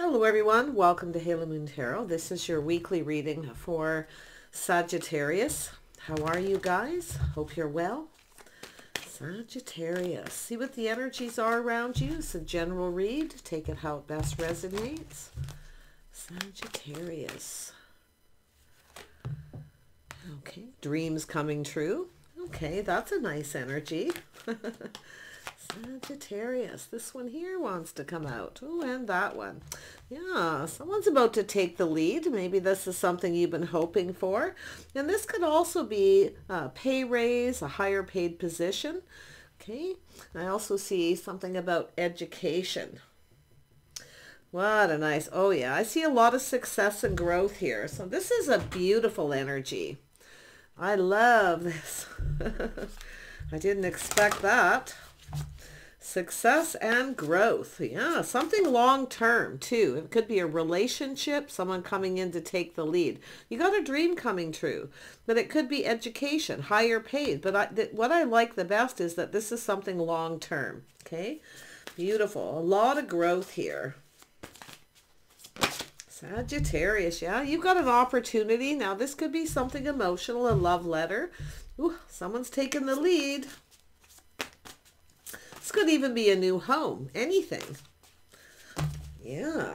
Hello everyone, welcome to Halo Moon Tarot. This is your weekly reading for Sagittarius. How are you guys? Hope you're well. Sagittarius. See what the energies are around you. It's a general read. Take it how it best resonates. Sagittarius. Okay, dreams coming true. Okay, that's a nice energy. Sagittarius. This one here wants to come out. Oh, and that one. Yeah, someone's about to take the lead. Maybe this is something you've been hoping for. And this could also be a pay raise, a higher paid position. Okay. I also see something about education. What a nice, oh yeah, I see a lot of success and growth here. So this is a beautiful energy. I love this. I didn't expect that. Success and growth. Yeah, something long-term too. It could be a relationship, someone coming in to take the lead. You got a dream coming true, but it could be education, higher paid. But I, th what I like the best is that this is something long-term. Okay, beautiful. A lot of growth here. Sagittarius, yeah, you've got an opportunity. Now, this could be something emotional, a love letter. Ooh, someone's taking the lead. This could even be a new home, anything. Yeah.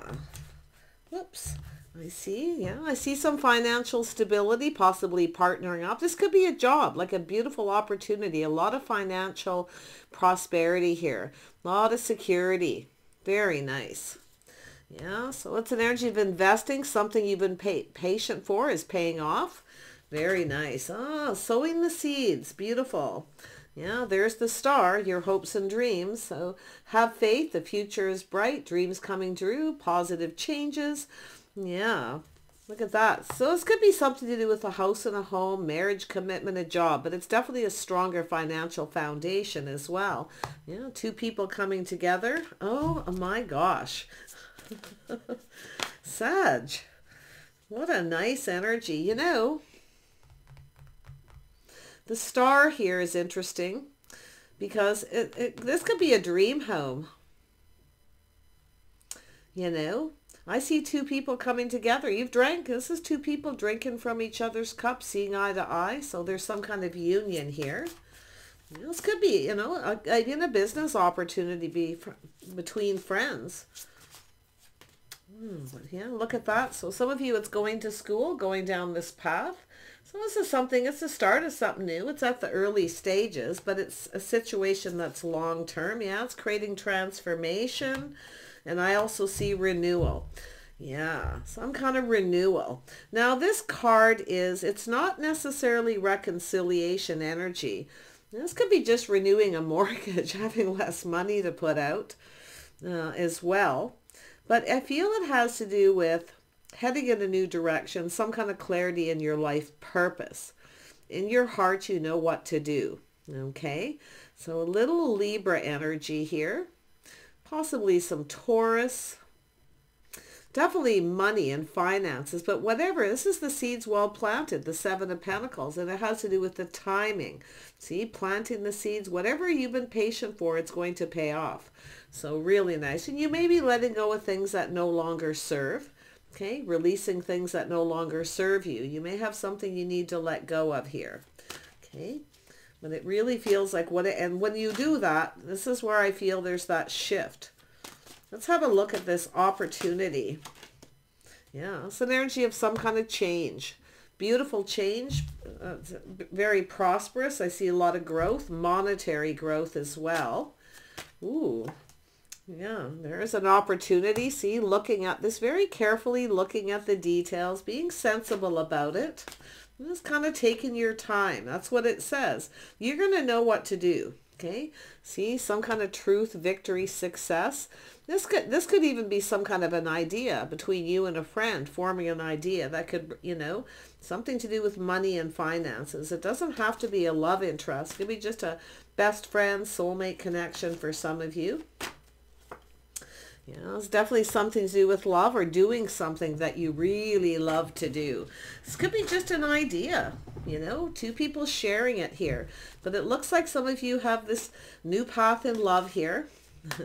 Whoops. I see, yeah, I see some financial stability, possibly partnering up. This could be a job, like a beautiful opportunity, a lot of financial prosperity here, a lot of security. Very nice. Yeah, so it's an energy of investing. Something you've been pa patient for is paying off. Very nice. Ah, sowing the seeds. Beautiful. Yeah, there's the star, your hopes and dreams. So have faith. The future is bright. Dreams coming true. Positive changes. Yeah, look at that. So this could be something to do with a house and a home, marriage, commitment, a job. But it's definitely a stronger financial foundation as well. Yeah, two people coming together. Oh, my gosh. Sag. What a nice energy. You know, the star here is interesting because it, it, this could be a dream home. You know, I see two people coming together. You've drank. This is two people drinking from each other's cup, seeing eye to eye. So there's some kind of union here. This could be, you know, a, a business opportunity be between friends. Hmm, yeah, look at that. So some of you, it's going to school, going down this path. So this is something, it's the start of something new. It's at the early stages, but it's a situation that's long term. Yeah, it's creating transformation. And I also see renewal. Yeah, some kind of renewal. Now this card is, it's not necessarily reconciliation energy. This could be just renewing a mortgage, having less money to put out uh, as well. But I feel it has to do with heading in a new direction, some kind of clarity in your life purpose. In your heart, you know what to do. Okay, so a little Libra energy here, possibly some Taurus, definitely money and finances, but whatever, this is the seeds well planted, the Seven of Pentacles, and it has to do with the timing. See, planting the seeds, whatever you've been patient for, it's going to pay off. So really nice. And you may be letting go of things that no longer serve. Okay, releasing things that no longer serve you. You may have something you need to let go of here. Okay, but it really feels like what it, and when you do that, this is where I feel there's that shift. Let's have a look at this opportunity. Yeah, it's an energy of some kind of change. Beautiful change, uh, very prosperous. I see a lot of growth, monetary growth as well. Ooh, yeah, there's an opportunity. See, looking at this very carefully, looking at the details, being sensible about it. Just kind of taking your time. That's what it says. You're going to know what to do. Okay. See, some kind of truth, victory, success. This could, this could even be some kind of an idea between you and a friend, forming an idea that could, you know, something to do with money and finances. It doesn't have to be a love interest. It could be just a best friend, soulmate connection for some of you. You know, it's definitely something to do with love or doing something that you really love to do. This could be just an idea, you know, two people sharing it here. But it looks like some of you have this new path in love here.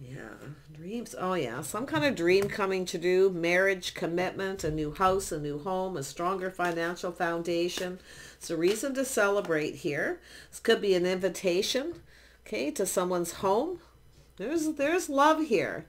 Yeah, dreams. Oh yeah, some kind of dream coming to do, marriage, commitment, a new house, a new home, a stronger financial foundation. It's a reason to celebrate here. This could be an invitation, okay, to someone's home. There's there's love here.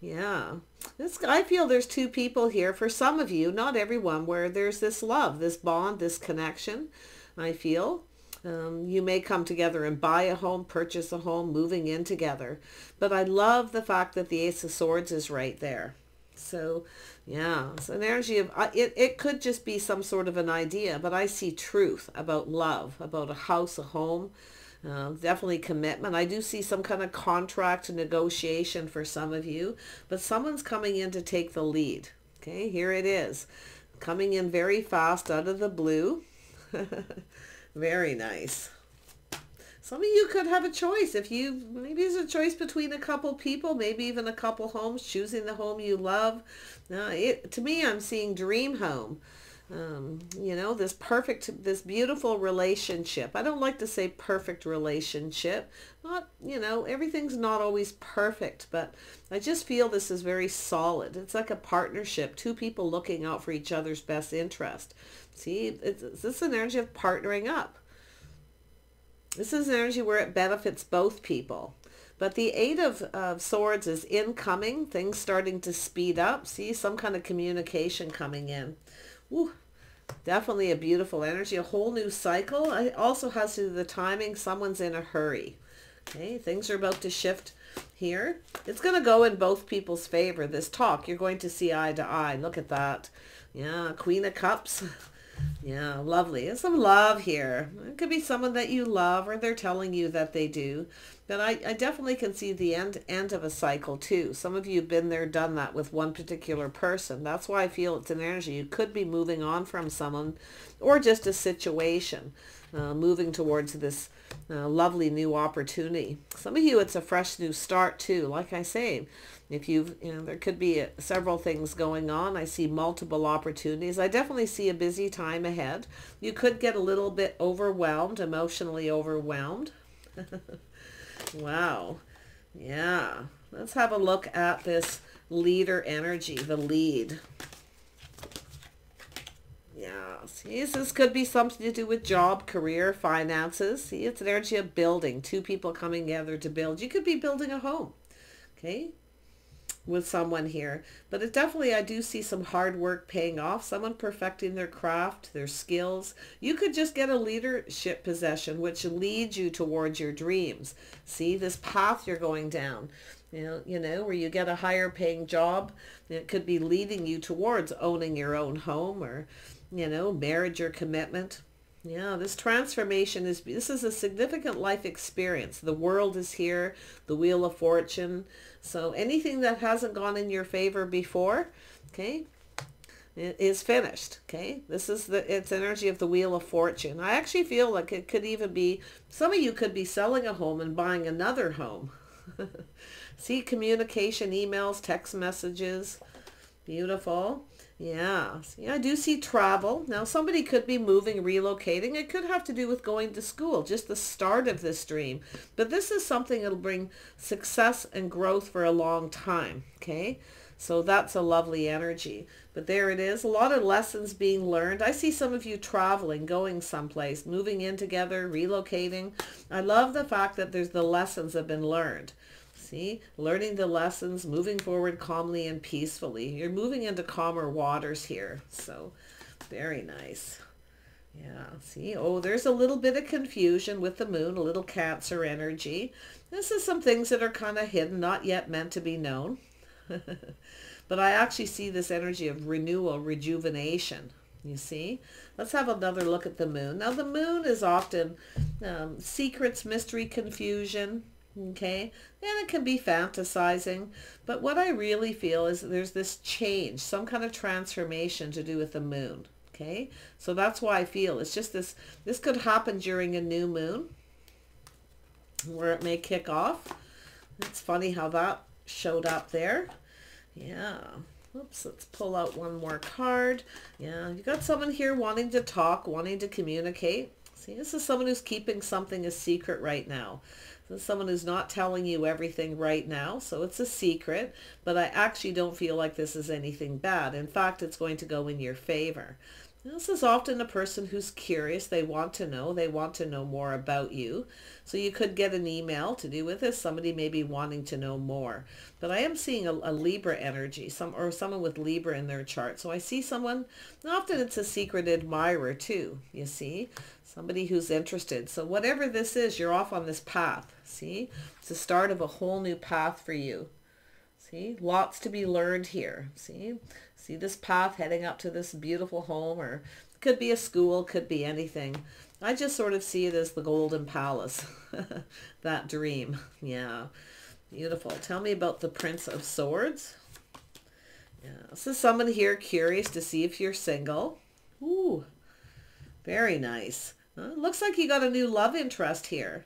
Yeah. This I feel there's two people here for some of you, not everyone, where there's this love, this bond, this connection. I feel um, you may come together and buy a home, purchase a home, moving in together. But I love the fact that the Ace of Swords is right there. So, yeah, it's an energy of, it, it could just be some sort of an idea, but I see truth about love, about a house, a home, uh, definitely commitment. I do see some kind of contract negotiation for some of you, but someone's coming in to take the lead. Okay, here it is. Coming in very fast out of the blue. Very nice. Some of you could have a choice. If you, maybe it's a choice between a couple people, maybe even a couple homes, choosing the home you love. Uh, it, to me, I'm seeing dream home. Um, you know, this perfect, this beautiful relationship. I don't like to say perfect relationship. Not, you know, everything's not always perfect, but I just feel this is very solid. It's like a partnership, two people looking out for each other's best interest. See, it's, this is an energy of partnering up. This is an energy where it benefits both people. But the Eight of, of Swords is incoming, things starting to speed up. See, some kind of communication coming in. Ooh, definitely a beautiful energy, a whole new cycle. It also has to do the timing. Someone's in a hurry. Okay, things are about to shift here. It's going to go in both people's favor, this talk. You're going to see eye to eye. Look at that. Yeah, Queen of Cups. Yeah, lovely. And some love here. It could be someone that you love or they're telling you that they do. But I, I definitely can see the end end of a cycle too. Some of you have been there, done that with one particular person. That's why I feel it's an energy. You could be moving on from someone or just a situation, uh, moving towards this uh, lovely new opportunity. Some of you, it's a fresh new start too. Like I say, if you've, you know, there could be uh, several things going on. I see multiple opportunities. I definitely see a busy time ahead. You could get a little bit overwhelmed, emotionally overwhelmed. wow. Yeah. Let's have a look at this leader energy, the lead. Yeah, see, this could be something to do with job, career, finances. See, it's an energy of building, two people coming together to build. You could be building a home, okay? with someone here. But it definitely, I do see some hard work paying off, someone perfecting their craft, their skills. You could just get a leadership possession, which leads you towards your dreams. See this path you're going down. You know, you know, where you get a higher paying job, it could be leading you towards owning your own home or, you know, marriage or commitment. Yeah, this transformation is, this is a significant life experience. The world is here, the wheel of fortune. So anything that hasn't gone in your favor before, okay, is finished. Okay, this is the, it's energy of the wheel of fortune. I actually feel like it could even be, some of you could be selling a home and buying another home. See communication, emails, text messages. Beautiful. Yeah, see, I do see travel. Now, somebody could be moving, relocating. It could have to do with going to school, just the start of this dream. But this is something that'll bring success and growth for a long time, okay? So that's a lovely energy. But there it is. A lot of lessons being learned. I see some of you traveling, going someplace, moving in together, relocating. I love the fact that there's the lessons have been learned. See, learning the lessons, moving forward calmly and peacefully. You're moving into calmer waters here. So very nice. Yeah, see, oh, there's a little bit of confusion with the moon, a little cancer energy. This is some things that are kind of hidden, not yet meant to be known. but I actually see this energy of renewal, rejuvenation. You see? Let's have another look at the moon. Now, the moon is often um, secrets, mystery, confusion, Okay, and it can be fantasizing, but what I really feel is there's this change, some kind of transformation to do with the moon. Okay, so that's why I feel it's just this, this could happen during a new moon where it may kick off. It's funny how that showed up there. Yeah. Oops, let's pull out one more card. Yeah, you got someone here wanting to talk, wanting to communicate. See, this is someone who's keeping something a secret right now. Someone who's not telling you everything right now. So it's a secret, but I actually don't feel like this is anything bad. In fact, it's going to go in your favor. This is often a person who's curious. They want to know. They want to know more about you. So you could get an email to do with this. Somebody may be wanting to know more. But I am seeing a, a Libra energy, some or someone with Libra in their chart. So I see someone, often it's a secret admirer too, you see. Somebody who's interested. So whatever this is, you're off on this path. See? It's the start of a whole new path for you. See? Lots to be learned here. See? See this path heading up to this beautiful home or could be a school, could be anything. I just sort of see it as the golden palace. that dream. Yeah. Beautiful. Tell me about the Prince of Swords. Yeah. So someone here curious to see if you're single. Ooh. Very nice. Uh, looks like you got a new love interest here.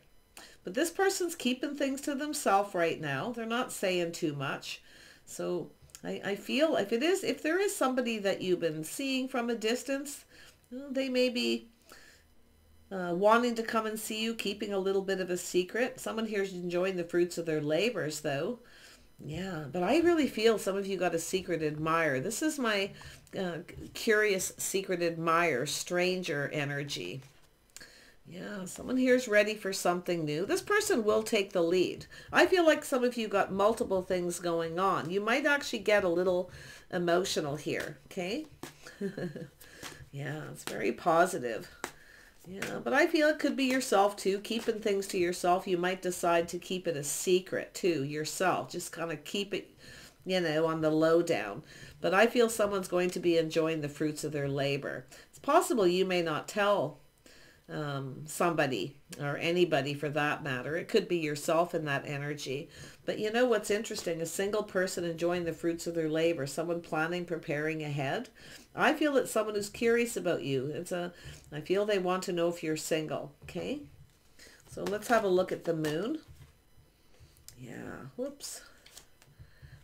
But this person's keeping things to themselves right now. They're not saying too much. So I, I feel if it is, if there is somebody that you've been seeing from a distance, they may be uh, wanting to come and see you, keeping a little bit of a secret. Someone here is enjoying the fruits of their labors, though. Yeah, but I really feel some of you got a secret admirer. This is my uh, curious secret admirer, stranger energy. Yeah, someone here is ready for something new. This person will take the lead. I feel like some of you got multiple things going on. You might actually get a little emotional here, okay? yeah, it's very positive. Yeah, but I feel it could be yourself too, keeping things to yourself. You might decide to keep it a secret too, yourself. Just kind of keep it, you know, on the lowdown. But I feel someone's going to be enjoying the fruits of their labor. It's possible you may not tell um, somebody or anybody for that matter. It could be yourself in that energy. But you know what's interesting? A single person enjoying the fruits of their labor, someone planning, preparing ahead. I feel it's someone who's curious about you. It's a, I feel they want to know if you're single. Okay. So let's have a look at the moon. Yeah. Whoops.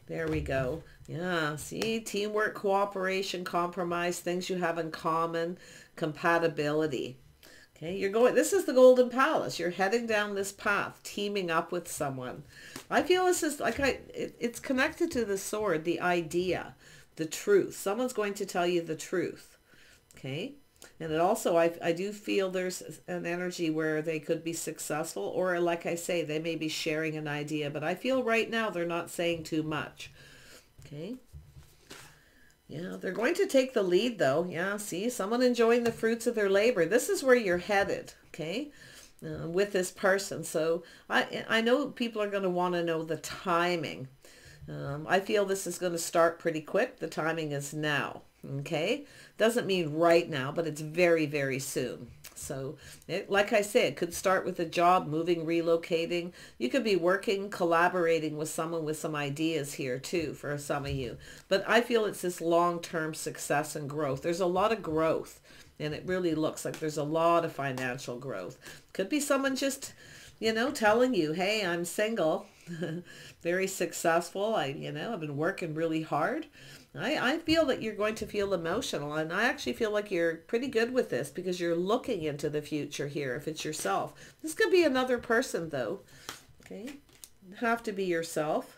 There we go. Yeah. See, teamwork, cooperation, compromise, things you have in common, compatibility. Okay, you're going, this is the Golden Palace. You're heading down this path, teaming up with someone. I feel this is like I, it, it's connected to the sword, the idea, the truth. Someone's going to tell you the truth. Okay. And it also, I, I do feel there's an energy where they could be successful or like I say, they may be sharing an idea, but I feel right now they're not saying too much. Okay. Yeah, they're going to take the lead though. Yeah, see, someone enjoying the fruits of their labor. This is where you're headed, okay, uh, with this person. So I, I know people are going to want to know the timing. Um, I feel this is going to start pretty quick. The timing is now, okay? Doesn't mean right now, but it's very, very soon. So it, like I said, it could start with a job, moving, relocating. You could be working, collaborating with someone with some ideas here too for some of you. But I feel it's this long-term success and growth. There's a lot of growth and it really looks like there's a lot of financial growth. Could be someone just, you know, telling you, hey, I'm single, very successful. I, you know, I've been working really hard. I, I feel that you're going to feel emotional and I actually feel like you're pretty good with this because you're looking into the future here if it's yourself. This could be another person though. Okay. Have to be yourself.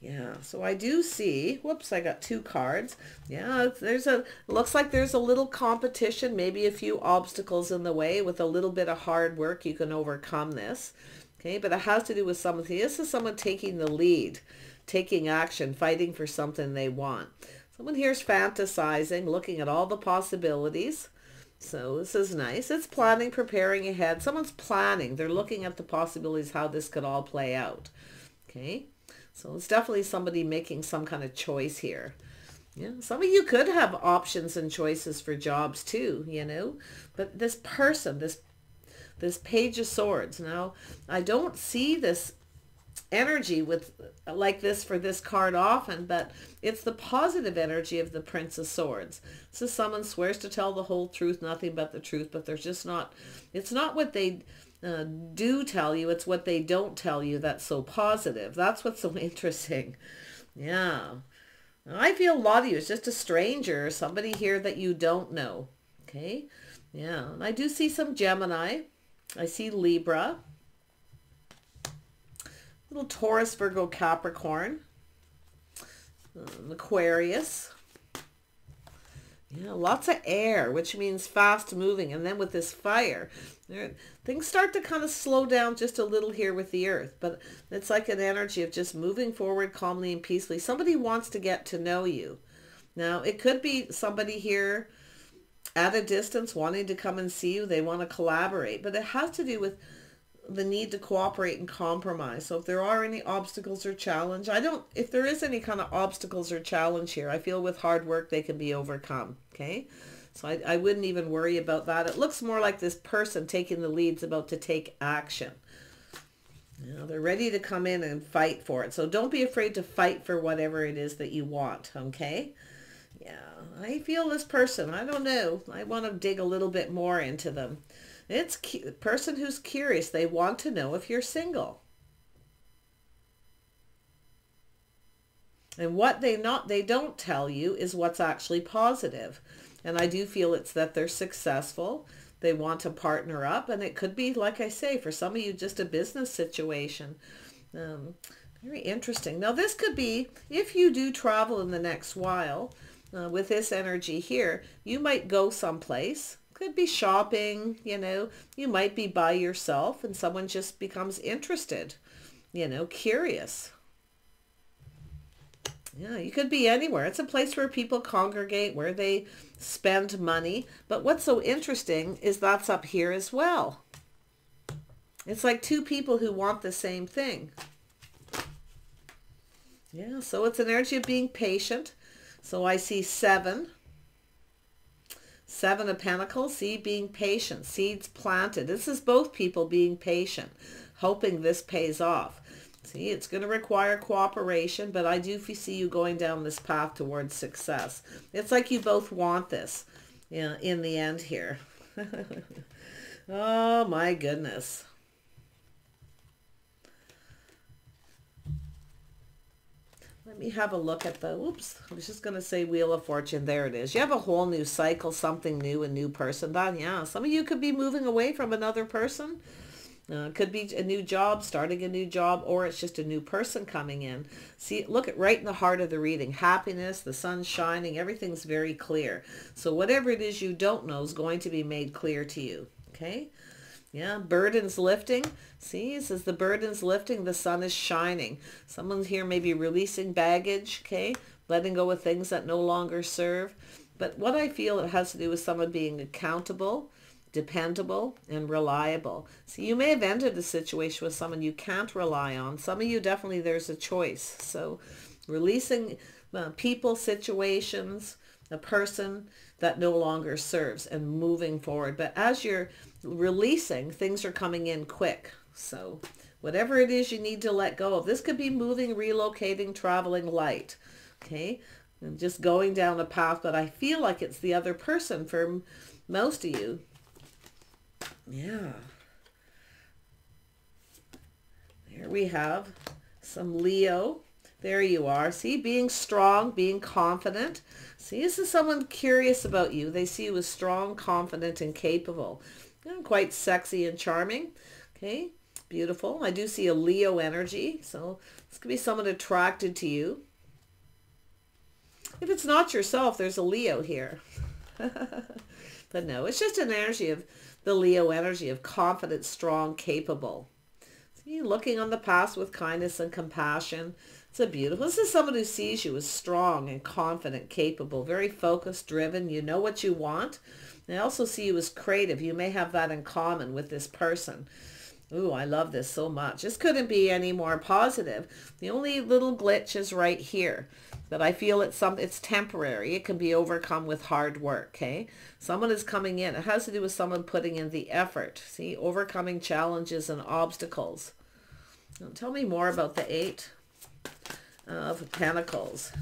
Yeah, so I do see, whoops, I got two cards. Yeah, there's a, looks like there's a little competition, maybe a few obstacles in the way. With a little bit of hard work, you can overcome this. Okay, but it has to do with something. This is someone taking the lead taking action, fighting for something they want. Someone here's fantasizing, looking at all the possibilities. So this is nice. It's planning, preparing ahead. Someone's planning. They're looking at the possibilities, how this could all play out. Okay. So it's definitely somebody making some kind of choice here. Yeah, some of you could have options and choices for jobs too, you know. But this person, this this page of swords. Now, I don't see this energy with like this for this card often, but it's the positive energy of the Prince of Swords. So someone swears to tell the whole truth, nothing but the truth, but there's just not, it's not what they uh, do tell you, it's what they don't tell you that's so positive. That's what's so interesting. Yeah. I feel a lot of you, it's just a stranger, somebody here that you don't know. Okay. Yeah. And I do see some Gemini. I see Libra. Little Taurus, Virgo, Capricorn. Um, Aquarius. Yeah, lots of air, which means fast moving. And then with this fire, things start to kind of slow down just a little here with the earth. But it's like an energy of just moving forward calmly and peacefully. Somebody wants to get to know you. Now, it could be somebody here at a distance wanting to come and see you. They want to collaborate. But it has to do with the need to cooperate and compromise. So if there are any obstacles or challenge, I don't, if there is any kind of obstacles or challenge here, I feel with hard work, they can be overcome. Okay. So I, I wouldn't even worry about that. It looks more like this person taking the lead's about to take action. You know, they're ready to come in and fight for it. So don't be afraid to fight for whatever it is that you want. Okay. Yeah. I feel this person. I don't know. I want to dig a little bit more into them. It's a person who's curious. They want to know if you're single. And what they not they don't tell you is what's actually positive. And I do feel it's that they're successful. They want to partner up. And it could be, like I say, for some of you, just a business situation. Um, very interesting. Now, this could be, if you do travel in the next while, uh, with this energy here, you might go someplace could be shopping, you know, you might be by yourself and someone just becomes interested, you know, curious. Yeah, you could be anywhere. It's a place where people congregate, where they spend money. But what's so interesting is that's up here as well. It's like two people who want the same thing. Yeah, so it's an energy of being patient. So I see seven. Seven of Pentacles, see, being patient, seeds planted. This is both people being patient, hoping this pays off. See, it's going to require cooperation, but I do see you going down this path towards success. It's like you both want this know, in the end here. oh, my goodness. Let me have a look at the, oops, I was just going to say Wheel of Fortune. There it is. You have a whole new cycle, something new, a new person. That, yeah, some of you could be moving away from another person. Uh, could be a new job, starting a new job, or it's just a new person coming in. See, look at right in the heart of the reading. Happiness, the sun's shining, everything's very clear. So whatever it is you don't know is going to be made clear to you. Okay? Yeah, burdens lifting. See, it says the burden's lifting, the sun is shining. Someone's here maybe releasing baggage, okay? Letting go of things that no longer serve. But what I feel it has to do with someone being accountable, dependable, and reliable. See, you may have entered a situation with someone you can't rely on. Some of you definitely there's a choice. So releasing uh, people, situations, a person that no longer serves and moving forward. But as you're releasing, things are coming in quick. So whatever it is you need to let go of, this could be moving, relocating, traveling light. Okay. And just going down a path, but I feel like it's the other person for most of you. Yeah. There we have some Leo. There you are. See, being strong, being confident. See, this is someone curious about you. They see you as strong, confident, and capable quite sexy and charming. Okay, beautiful. I do see a Leo energy, so this could be someone attracted to you. If it's not yourself, there's a Leo here. but no, it's just an energy of the Leo energy of confident, strong, capable. See, looking on the past with kindness and compassion. It's a beautiful. This is someone who sees you as strong and confident, capable, very focused, driven. You know what you want. I also see you as creative. You may have that in common with this person. Ooh, I love this so much. This couldn't be any more positive. The only little glitch is right here. But I feel it's some it's temporary. It can be overcome with hard work, okay? Someone is coming in. It has to do with someone putting in the effort. See, overcoming challenges and obstacles. Now, tell me more about the eight of pentacles.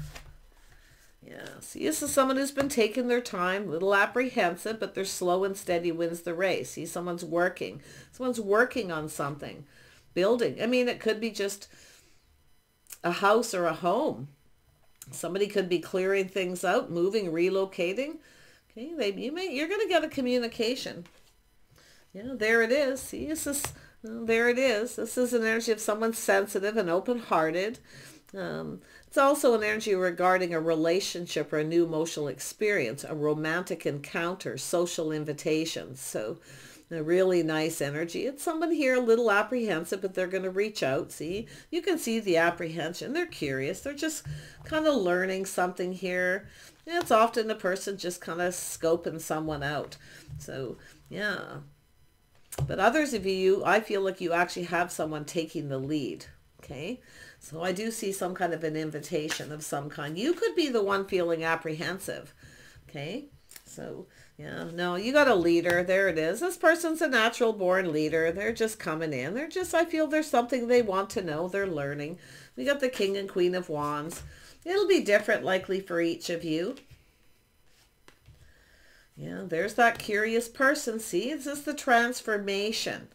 Yeah, see, this is someone who's been taking their time, little apprehensive, but they're slow and steady wins the race. See, someone's working. Someone's working on something, building. I mean, it could be just a house or a home. Somebody could be clearing things out, moving, relocating. Okay, they, you may, you're going to get a communication. Yeah, there it is. See, this is there it is. This is an energy of someone sensitive and open-hearted. Um, it's also an energy regarding a relationship or a new emotional experience, a romantic encounter, social invitations. So a really nice energy. It's someone here a little apprehensive, but they're going to reach out. See, you can see the apprehension. They're curious. They're just kind of learning something here. And it's often a person just kind of scoping someone out. So yeah. But others of you, I feel like you actually have someone taking the lead. Okay. So I do see some kind of an invitation of some kind. You could be the one feeling apprehensive. Okay. So yeah, no, you got a leader. There it is. This person's a natural born leader. They're just coming in. They're just, I feel there's something they want to know. They're learning. We got the King and Queen of Wands. It'll be different likely for each of you. Yeah, there's that curious person. See, this is the transformation.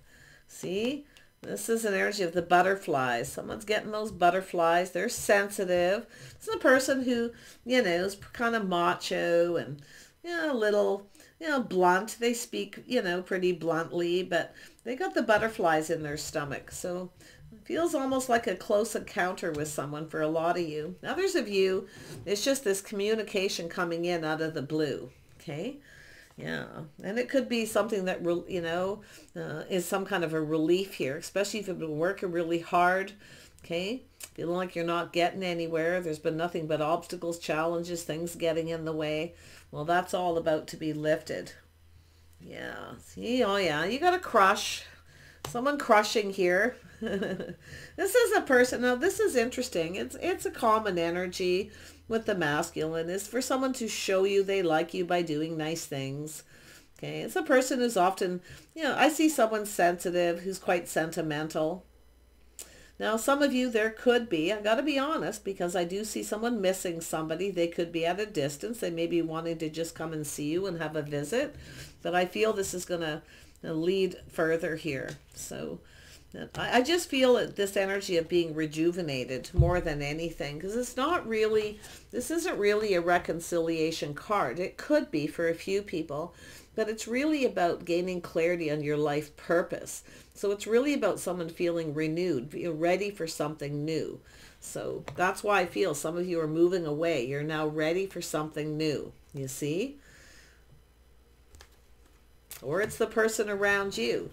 See, this is an energy of the butterflies. Someone's getting those butterflies. They're sensitive. It's a person who, you know, is kind of macho and, you know, a little, you know, blunt. They speak, you know, pretty bluntly, but they got the butterflies in their stomach. So it feels almost like a close encounter with someone for a lot of you. Others of you, it's just this communication coming in out of the blue. Okay. Yeah, and it could be something that, you know, uh, is some kind of a relief here, especially if you've been working really hard, okay? Feeling like you're not getting anywhere. There's been nothing but obstacles, challenges, things getting in the way. Well, that's all about to be lifted. Yeah, see, oh yeah, you got a crush. Someone crushing here. this is a person, now this is interesting. It's, it's a common energy with the masculine is for someone to show you they like you by doing nice things. Okay, it's a person who's often, you know, I see someone sensitive who's quite sentimental. Now, some of you, there could be, I got to be honest, because I do see someone missing somebody. They could be at a distance. They may be wanting to just come and see you and have a visit. But I feel this is going to lead further here. So I just feel this energy of being rejuvenated more than anything because it's not really, this isn't really a reconciliation card. It could be for a few people, but it's really about gaining clarity on your life purpose. So it's really about someone feeling renewed, ready for something new. So that's why I feel some of you are moving away. You're now ready for something new. You see? Or it's the person around you.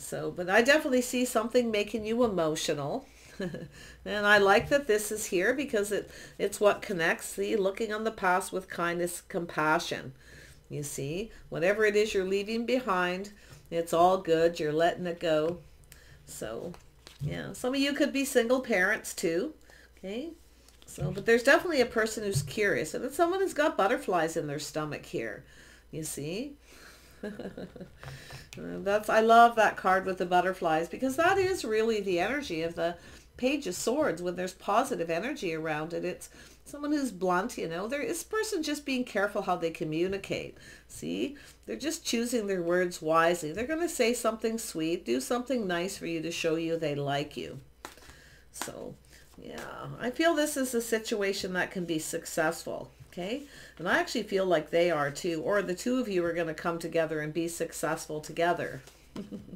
So, but I definitely see something making you emotional. and I like that this is here because it it's what connects the looking on the past with kindness, compassion. You see, whatever it is you're leaving behind, it's all good. You're letting it go. So, yeah, some of you could be single parents too. Okay. So, but there's definitely a person who's curious and it's someone who's got butterflies in their stomach here. You see? That's I love that card with the butterflies because that is really the energy of the Page of Swords when there's positive energy around it. It's someone who's blunt, you know. There is person just being careful how they communicate. See? They're just choosing their words wisely. They're going to say something sweet, do something nice for you to show you they like you. So, yeah, I feel this is a situation that can be successful. Okay. And I actually feel like they are too, or the two of you are going to come together and be successful together.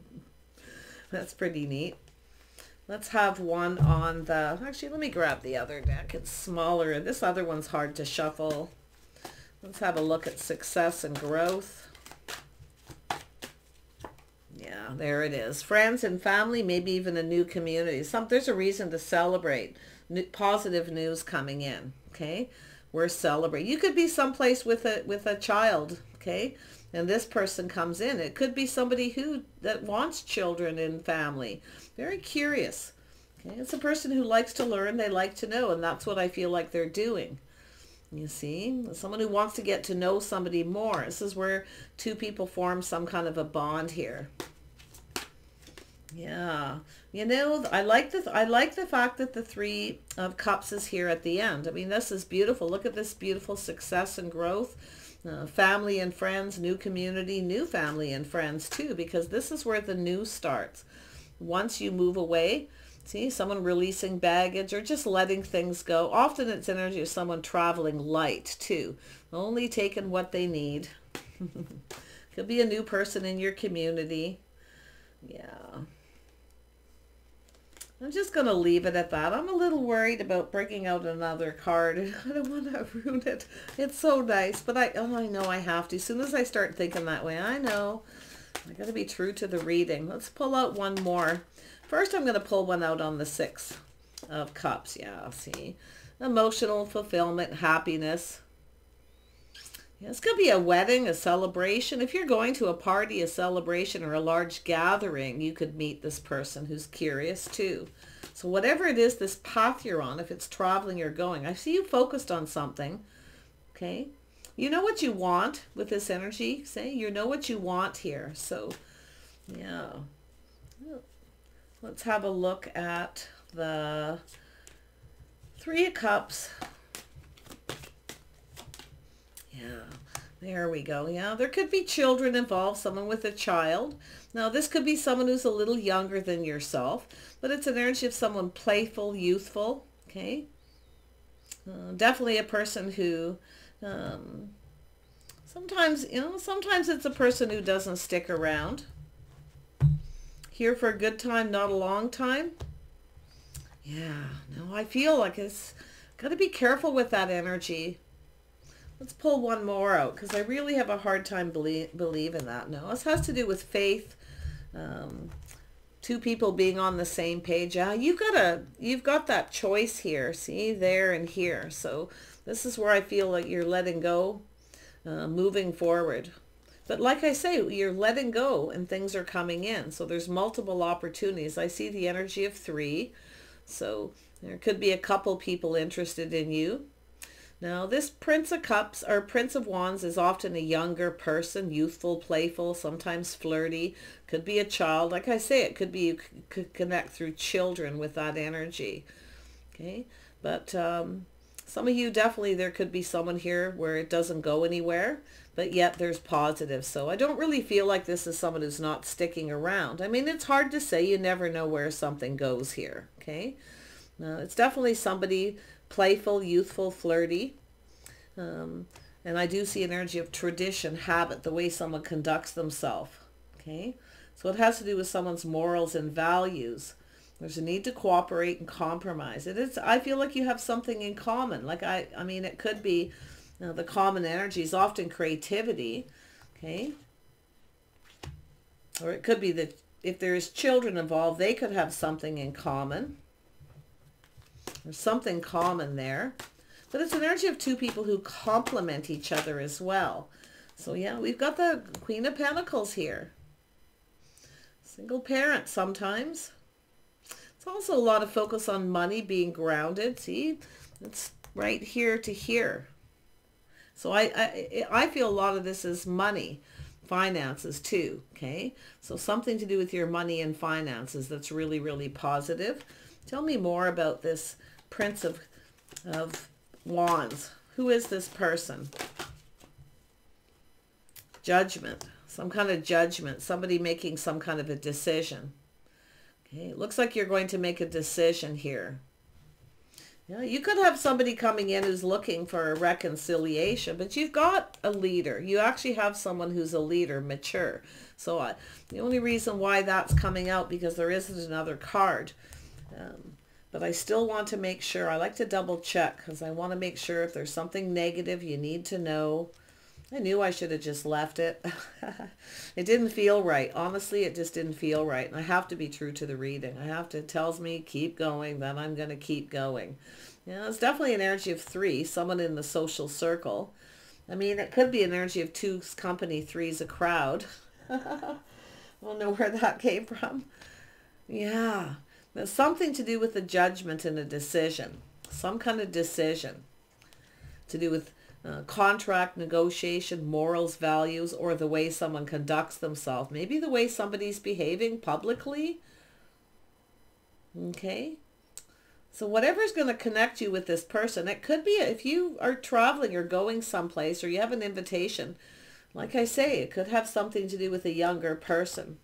That's pretty neat. Let's have one on the, actually, let me grab the other deck. It's smaller. This other one's hard to shuffle. Let's have a look at success and growth. Yeah, there it is. Friends and family, maybe even a new community. Some, there's a reason to celebrate. New, positive news coming in, okay? We're celebrating. You could be someplace with a with a child, okay? And this person comes in. It could be somebody who that wants children and family. Very curious. Okay? It's a person who likes to learn, they like to know, and that's what I feel like they're doing. You see, someone who wants to get to know somebody more. This is where two people form some kind of a bond here. Yeah. You know, I like the I like the fact that the three of cups is here at the end. I mean, this is beautiful. Look at this beautiful success and growth. Uh, family and friends, new community, new family and friends too, because this is where the new starts. Once you move away, see someone releasing baggage or just letting things go. Often it's energy of someone traveling light too, only taking what they need. Could be a new person in your community. Yeah. I'm just going to leave it at that. I'm a little worried about breaking out another card. I don't want to ruin it. It's so nice, but I, oh, I know I have to. As soon as I start thinking that way, I know. I got to be true to the reading. Let's pull out one more. First, I'm going to pull one out on the Six of Cups. Yeah, see. Emotional fulfillment, happiness. This could be a wedding, a celebration. If you're going to a party, a celebration, or a large gathering, you could meet this person who's curious too. So whatever it is, this path you're on, if it's traveling or going, I see you focused on something. Okay. You know what you want with this energy, say? You know what you want here. So, yeah. Let's have a look at the Three of Cups. Yeah, there we go. Yeah, there could be children involved, someone with a child. Now, this could be someone who's a little younger than yourself, but it's an energy of someone playful, youthful, okay? Uh, definitely a person who um, sometimes, you know, sometimes it's a person who doesn't stick around. Here for a good time, not a long time. Yeah, no, I feel like it's got to be careful with that energy. Let's pull one more out because I really have a hard time believe, believing that. No, this has to do with faith. Um, two people being on the same page. Yeah, you've got a you've got that choice here. See there and here. So this is where I feel like you're letting go, uh, moving forward. But like I say, you're letting go and things are coming in. So there's multiple opportunities. I see the energy of three. So there could be a couple people interested in you. Now, this Prince of Cups or Prince of Wands is often a younger person, youthful, playful, sometimes flirty. Could be a child. Like I say, it could be you could connect through children with that energy. Okay, but um, some of you definitely there could be someone here where it doesn't go anywhere, but yet there's positive. So I don't really feel like this is someone who's not sticking around. I mean, it's hard to say. You never know where something goes here. Okay, now, it's definitely somebody playful, youthful, flirty. Um, and I do see an energy of tradition, habit, the way someone conducts themselves. Okay, so it has to do with someone's morals and values. There's a need to cooperate and compromise. It is. I feel like you have something in common. Like I, I mean, it could be you know, the common energy is often creativity. Okay, or it could be that if there's children involved, they could have something in common. There's something common there. But it's an energy of two people who complement each other as well. So yeah, we've got the Queen of Pentacles here. Single parent sometimes. It's also a lot of focus on money being grounded. See, it's right here to here. So I, I, I feel a lot of this is money, finances too. Okay. So something to do with your money and finances that's really, really positive. Tell me more about this Prince of, of Wands. Who is this person? Judgment. Some kind of judgment. Somebody making some kind of a decision. Okay, it looks like you're going to make a decision here. Yeah, you could have somebody coming in who's looking for a reconciliation, but you've got a leader. You actually have someone who's a leader, mature. So uh, the only reason why that's coming out because there isn't another card. Um, but I still want to make sure, I like to double check because I want to make sure if there's something negative you need to know. I knew I should have just left it. it didn't feel right. Honestly, it just didn't feel right. And I have to be true to the reading. I have to, it tells me keep going, then I'm going to keep going. Yeah, it's definitely an energy of three, someone in the social circle. I mean, it could be an energy of two's company, three's a crowd. I don't know where that came from. Yeah. There's something to do with a judgment and a decision, some kind of decision to do with uh, contract negotiation, morals, values, or the way someone conducts themselves. Maybe the way somebody's behaving publicly. Okay. So whatever's going to connect you with this person, it could be if you are traveling or going someplace or you have an invitation. Like I say, it could have something to do with a younger person.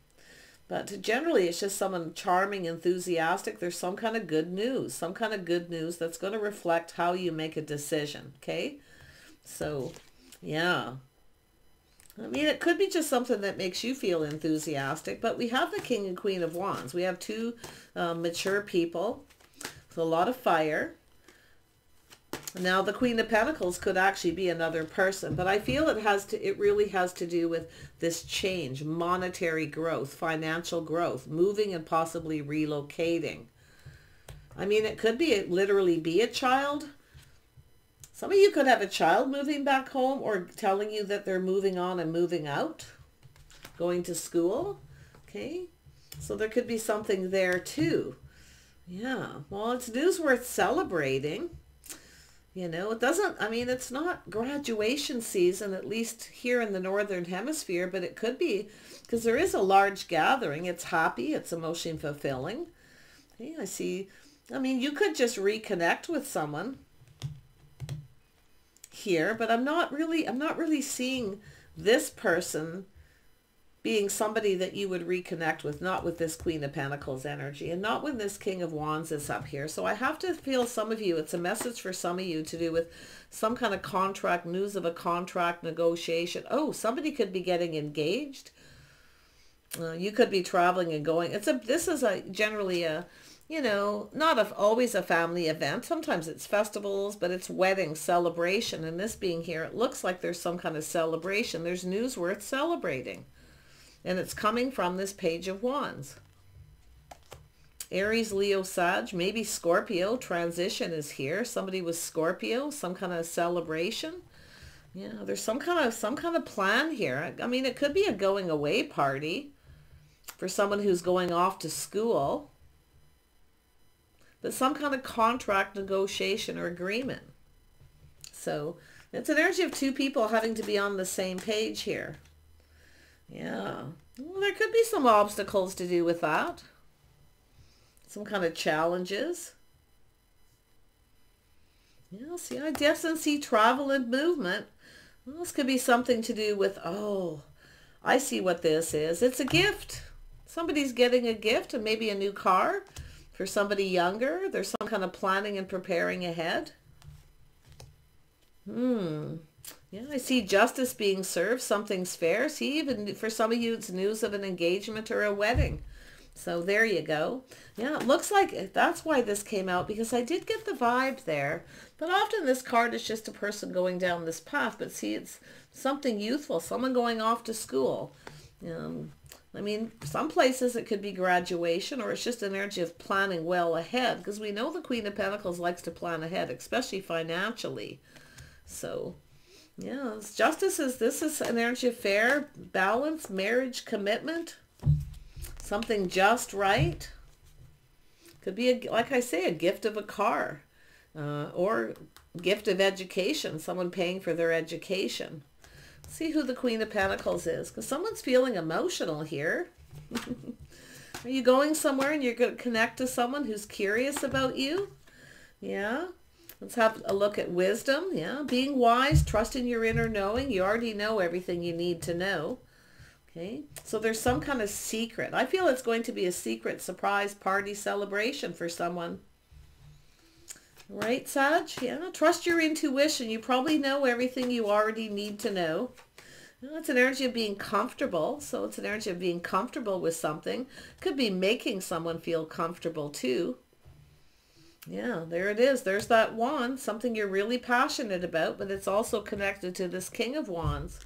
But generally, it's just someone charming, enthusiastic. There's some kind of good news, some kind of good news that's going to reflect how you make a decision. Okay. So, yeah. I mean, it could be just something that makes you feel enthusiastic, but we have the King and Queen of Wands. We have two um, mature people with a lot of fire. Now the Queen of Pentacles could actually be another person, but I feel it has to, it really has to do with this change, monetary growth, financial growth, moving and possibly relocating. I mean, it could be, it literally be a child. Some of you could have a child moving back home or telling you that they're moving on and moving out, going to school. Okay. So there could be something there too. Yeah. Well, it's news worth celebrating. You know, it doesn't, I mean, it's not graduation season, at least here in the Northern Hemisphere, but it could be because there is a large gathering. It's happy. It's emotion fulfilling. I see. I mean, you could just reconnect with someone here, but I'm not really, I'm not really seeing this person being somebody that you would reconnect with, not with this Queen of Pentacles energy and not when this King of Wands is up here. So I have to feel some of you, it's a message for some of you to do with some kind of contract, news of a contract negotiation. Oh, somebody could be getting engaged. Uh, you could be traveling and going. It's a, this is a generally a, you know, not a, always a family event. Sometimes it's festivals, but it's wedding celebration. And this being here, it looks like there's some kind of celebration. There's news worth celebrating. And it's coming from this page of wands. Aries, Leo, Sag, maybe Scorpio transition is here. Somebody was Scorpio, some kind of celebration. Yeah, there's some kind of some kind of plan here. I mean, it could be a going away party for someone who's going off to school. But some kind of contract negotiation or agreement. So it's an energy of two people having to be on the same page here. Yeah. Well, there could be some obstacles to do with that. Some kind of challenges. Yeah, see, I definitely see travel and movement. Well, this could be something to do with, oh, I see what this is. It's a gift. Somebody's getting a gift and maybe a new car for somebody younger. There's some kind of planning and preparing ahead. Hmm. Yeah, I see justice being served. Something's fair. See, even for some of you, it's news of an engagement or a wedding. So there you go. Yeah, it looks like that's why this came out because I did get the vibe there. But often this card is just a person going down this path. But see, it's something youthful, someone going off to school. Um, I mean, some places it could be graduation or it's just an energy of planning well ahead because we know the Queen of Pentacles likes to plan ahead, especially financially. So yeah, justice is, this is an energy of fair, balance, marriage, commitment, something just right. Could be, a, like I say, a gift of a car uh, or gift of education, someone paying for their education. See who the Queen of Pentacles is, because someone's feeling emotional here. Are you going somewhere and you're going to connect to someone who's curious about you? Yeah. Let's have a look at wisdom. Yeah, being wise, trusting your inner knowing. You already know everything you need to know. Okay, so there's some kind of secret. I feel it's going to be a secret surprise party celebration for someone. Right, Sag? Yeah, trust your intuition. You probably know everything you already need to know. it's an energy of being comfortable. So it's an energy of being comfortable with something. Could be making someone feel comfortable too. Yeah, there it is. There's that wand, something you're really passionate about, but it's also connected to this King of Wands.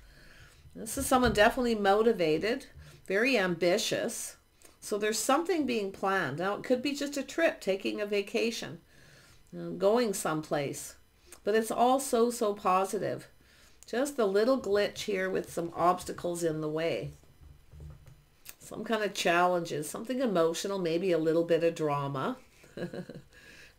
This is someone definitely motivated, very ambitious. So there's something being planned. Now, it could be just a trip, taking a vacation, uh, going someplace. But it's all so, so positive. Just a little glitch here with some obstacles in the way. Some kind of challenges, something emotional, maybe a little bit of drama.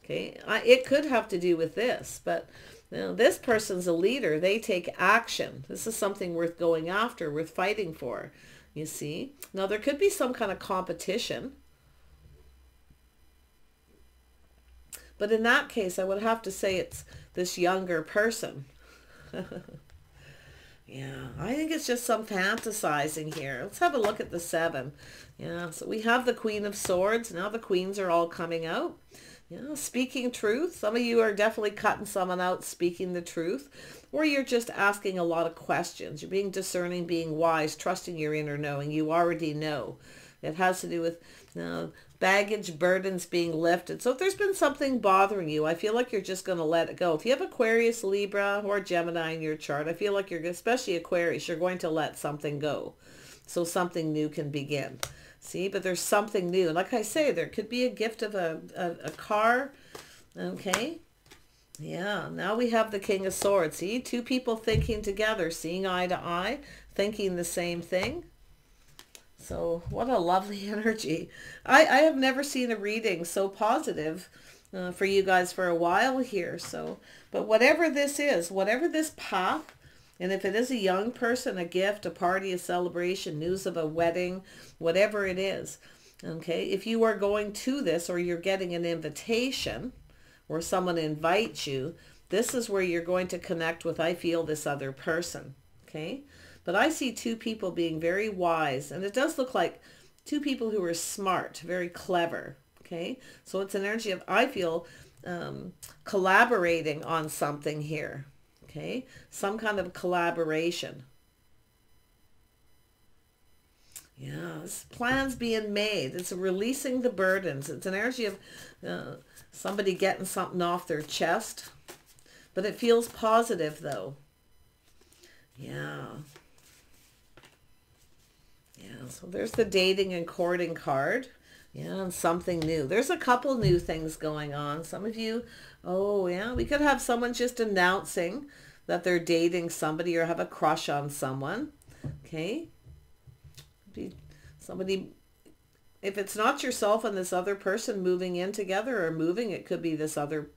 Okay, I, it could have to do with this, but you know, this person's a leader. They take action. This is something worth going after, worth fighting for. You see? Now, there could be some kind of competition. But in that case, I would have to say it's this younger person. yeah, I think it's just some fantasizing here. Let's have a look at the seven. Yeah, so we have the Queen of Swords. Now the queens are all coming out. Know, speaking truth. Some of you are definitely cutting someone out, speaking the truth. Or you're just asking a lot of questions. You're being discerning, being wise, trusting your inner knowing. You already know. It has to do with you know, baggage burdens being lifted. So if there's been something bothering you, I feel like you're just going to let it go. If you have Aquarius, Libra, or Gemini in your chart, I feel like you're, especially Aquarius, you're going to let something go. So something new can begin. See, but there's something new. Like I say, there could be a gift of a, a, a car. Okay. Yeah, now we have the King of Swords. See, two people thinking together, seeing eye to eye, thinking the same thing. So what a lovely energy. I, I have never seen a reading so positive uh, for you guys for a while here. So, but whatever this is, whatever this path, and if it is a young person, a gift, a party, a celebration, news of a wedding, whatever it is, okay, if you are going to this or you're getting an invitation or someone invites you, this is where you're going to connect with, I feel, this other person, okay? But I see two people being very wise, and it does look like two people who are smart, very clever. Okay, so it's an energy of, I feel, um, collaborating on something here. Okay, some kind of collaboration. Yes, plans being made. It's releasing the burdens. It's an energy of uh, somebody getting something off their chest. But it feels positive though. Yeah. Yeah, so there's the dating and courting card. Yeah, and something new. There's a couple new things going on. Some of you, oh yeah, we could have someone just announcing that they're dating somebody or have a crush on someone. Okay. Somebody, if it's not yourself and this other person moving in together or moving, it could be this other,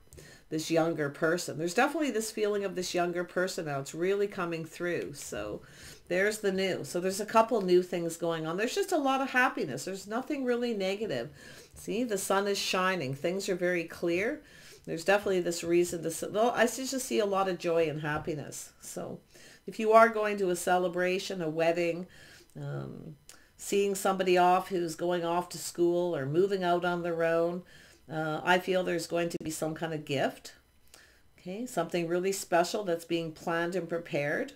this younger person. There's definitely this feeling of this younger person now. It's really coming through. So there's the new. So there's a couple new things going on. There's just a lot of happiness. There's nothing really negative. See, the sun is shining. Things are very clear. There's definitely this reason to, well, I just see a lot of joy and happiness. So if you are going to a celebration, a wedding, um, seeing somebody off who's going off to school or moving out on their own, uh, I feel there's going to be some kind of gift. Okay, something really special that's being planned and prepared.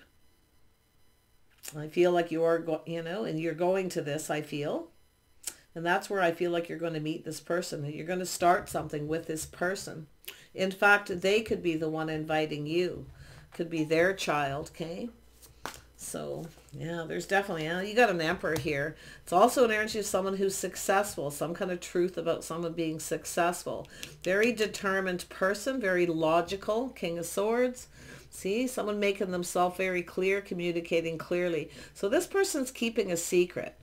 I feel like you are, go- you know, and you're going to this, I feel. And that's where I feel like you're going to meet this person. You're going to start something with this person. In fact, they could be the one inviting you. Could be their child, okay? So, yeah, there's definitely, you got an emperor here. It's also an energy of someone who's successful, some kind of truth about someone being successful. Very determined person, very logical, king of swords. See, someone making themselves very clear, communicating clearly. So this person's keeping a secret.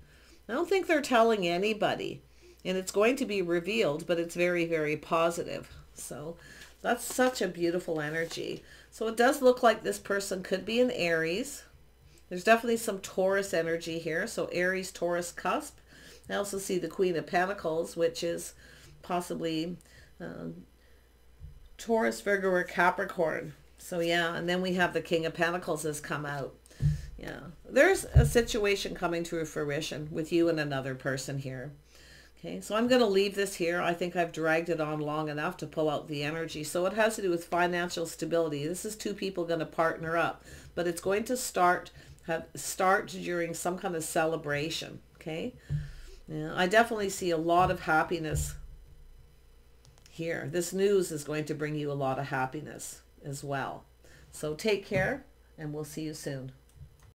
I don't think they're telling anybody. And it's going to be revealed, but it's very, very positive. So that's such a beautiful energy. So it does look like this person could be an Aries. There's definitely some Taurus energy here. So Aries, Taurus cusp. I also see the Queen of Pentacles, which is possibly um, Taurus, Virgo, or Capricorn. So yeah, and then we have the King of Pentacles has come out. Yeah, there's a situation coming to fruition with you and another person here. Okay, so I'm going to leave this here. I think I've dragged it on long enough to pull out the energy. So it has to do with financial stability. This is two people going to partner up, but it's going to start have, start during some kind of celebration. Okay, yeah, I definitely see a lot of happiness here. This news is going to bring you a lot of happiness as well. So take care and we'll see you soon.